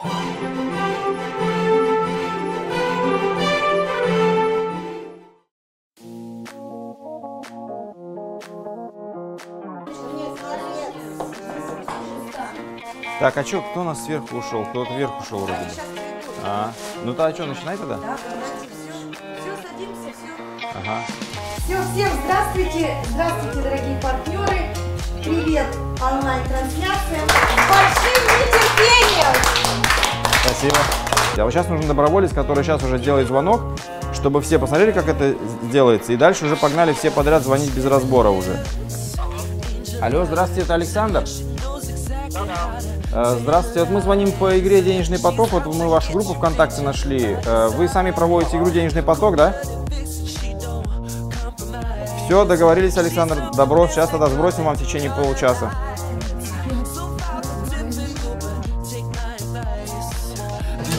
Так, а что, кто у нас сверху ушел? Кто-то вверх ушел вроде. бы. А, ну то а что, начинай тогда? Да, давайте все. Все, садимся, все. Ага. Все, всем здравствуйте. Здравствуйте, дорогие партнеры. Привет, онлайн-трансляция. Большим нетерпением. Спасибо. А вот сейчас нужен доброволец, который сейчас уже делает звонок, чтобы все посмотрели, как это делается. И дальше уже погнали все подряд звонить без разбора уже. Алло, здравствуйте, это Александр. Э, Здравствуйте, вот мы звоним по игре «Денежный поток». Вот мы вашу группу ВКонтакте нашли. Э, Вы сами проводите игру «Денежный поток», да? Все, договорились, Александр. Добро, сейчас тогда сбросим вам в течение получаса.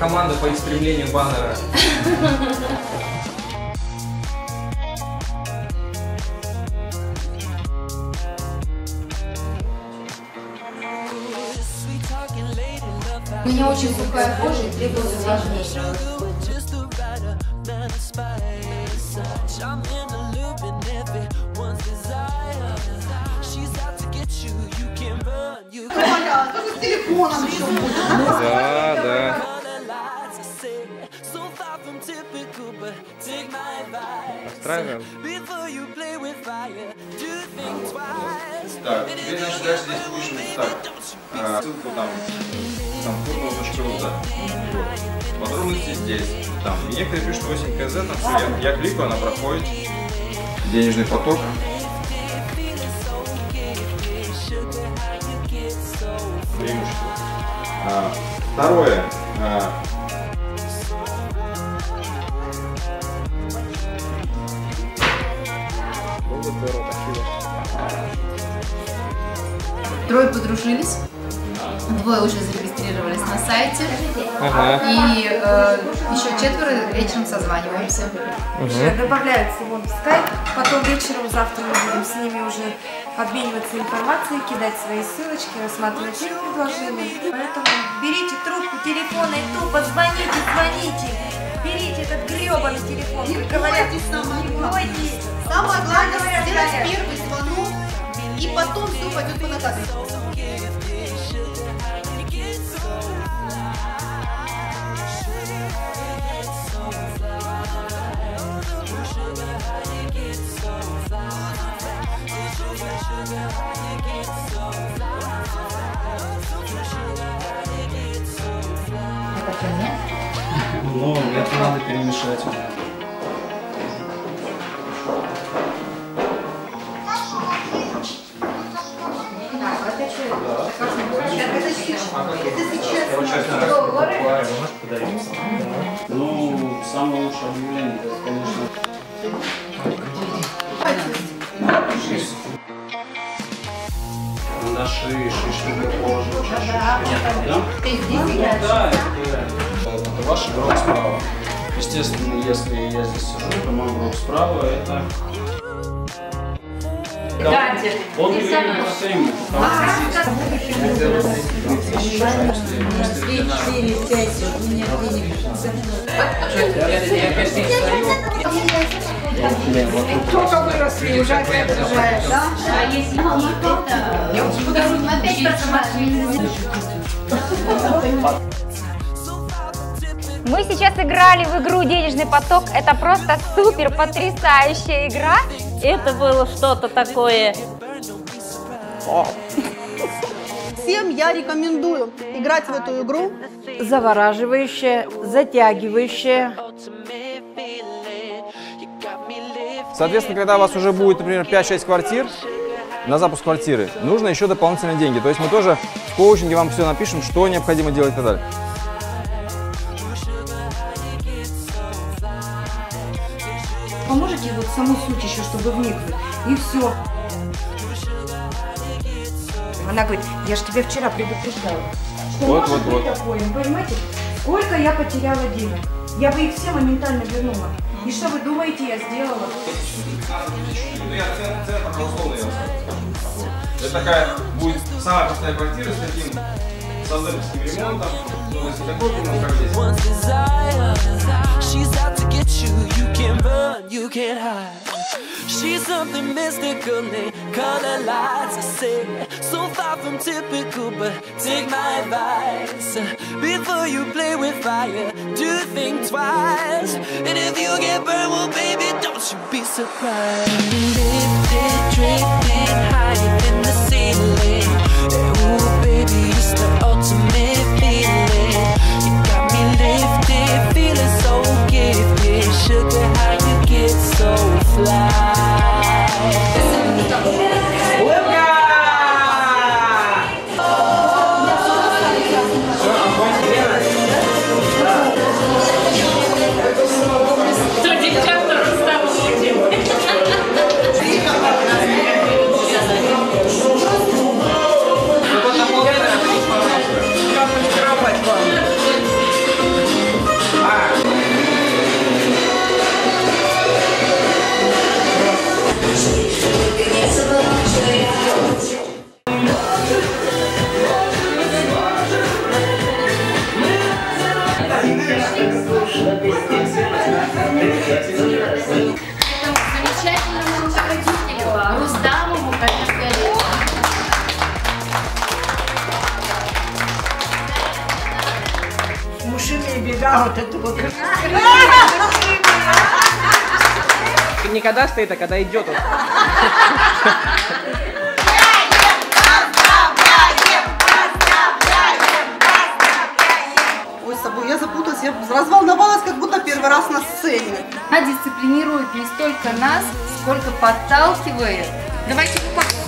Команда по истреблению баннера. У меня очень сухая кожа и требует увлажнения. Да, да. Настраиваем. Так, теперь, значит, дальше здесь будешь так. а, ссылку там, фото.ру, да. Вот. Подробности здесь. Там. И некоторые пишут 8 КЗ, там все. Я, я кликаю, она проходит. Денежный поток. Преимущество. А, второе. А, Трое подружились, двое уже зарегистрировались на сайте, ага. и э, еще четверо вечером созваниваемся. Еще добавляются вон в скайп. Потом вечером завтра мы будем с ними уже обмениваться информацией, кидать свои ссылочки, рассматривать их предложения. Поэтому берите трубку телефона и тупо звоните, звоните. Берите этот гребаный телефон. Не говорят, не бойтесь. Самое главное сделать первый звонок, и потом все пойдет по нет? Ну, это надо перемешать. Ну, самое лучшее объявление, конечно, Карандаши, шишки для кожи, шишки. Да? Да, это, ваш игрок справа. Естественно, если я здесь сижу, то мой игрок справа это... Гаджет. Он именно по времени, Мы сейчас играли в игру «Денежный поток». Это просто супер потрясающая игра. Это было что-то такое. Всем я рекомендую играть в эту игру. Завораживающее, затягивающее. Соответственно, когда у вас уже будет, например, 5-6 квартир, на запуск квартиры, нужно еще дополнительные деньги. То есть мы тоже в коучинге вам все напишем, что необходимо делать и так далее. Поможете вот саму суть еще, чтобы вникнуть. И все. Она говорит, я же тебя вчера предупреждала. Что Вот, может вот, быть вот. такое, вы понимаете? Сколько я потеряла денег? Я бы их все моментально вернула. И что вы думаете, я сделала? Это такая будет самая простая квартира с таким сазерским ремонтом. Ну, если такой ремонт, как здесь. one's desire. She's out to get you. You can't run, you can't hide. She's something mystical, they color lights. I say, so far from typical, but take my advice. Before you play with fire, do think twice. And if you get burned, well, baby, don't you be surprised. Бега вот это вот. Не когда стоит, а когда идет. вот. Ой, с собой я запуталась, я разволновалась, как будто первый раз на сцене. Она дисциплинирует не столько нас, сколько подталкивает. Давайте похлопаем.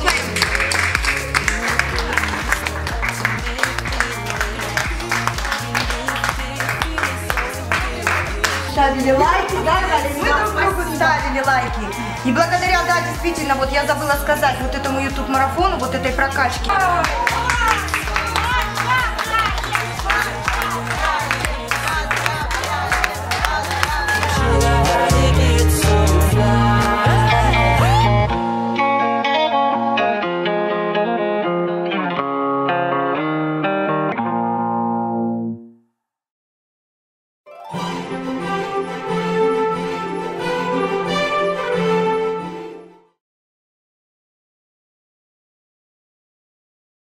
Ставили лайки, да, Мы друг другу ставили лайки. И благодаря, да, действительно, вот я забыла сказать, вот этому YouTube марафону, вот этой прокачке.